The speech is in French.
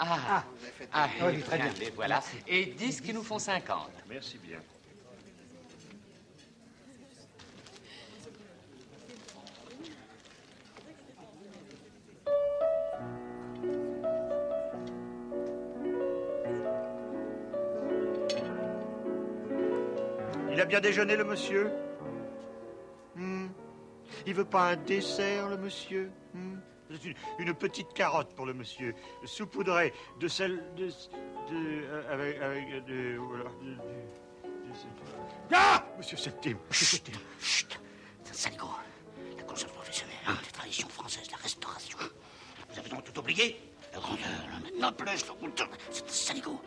Ah, ah, oui, très bien. Les voilà. Et 10 qui nous font 50. Merci bien. Il a bien déjeuné, le monsieur? Hmm. Il veut pas un dessert, le monsieur? Hmm. C'est une, une petite carotte pour le monsieur, saupoudrée de sel... de... de euh, avec... avec... de... voilà... de- de- de- Ah Monsieur Septime, monsieur Septime. Chut C'est un saligo. La conscience professionnelle, hein, les traditions françaises, la restauration. Vous avez donc tout oublié? La grandeur, le noblesse, le. C'est un saligo.